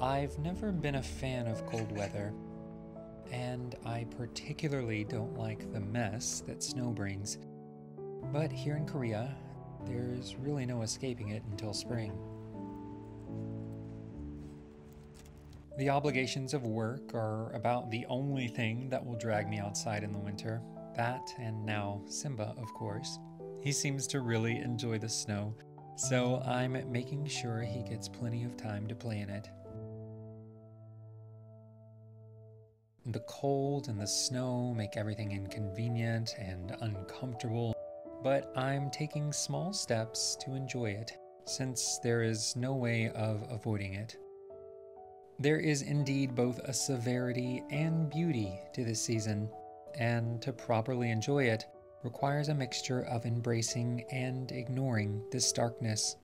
I've never been a fan of cold weather, and I particularly don't like the mess that snow brings. But here in Korea, there's really no escaping it until spring. The obligations of work are about the only thing that will drag me outside in the winter. That, and now Simba, of course. He seems to really enjoy the snow, so I'm making sure he gets plenty of time to play in it. The cold and the snow make everything inconvenient and uncomfortable, but I'm taking small steps to enjoy it, since there is no way of avoiding it. There is indeed both a severity and beauty to this season, and to properly enjoy it requires a mixture of embracing and ignoring this darkness.